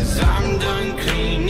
I'm too generous.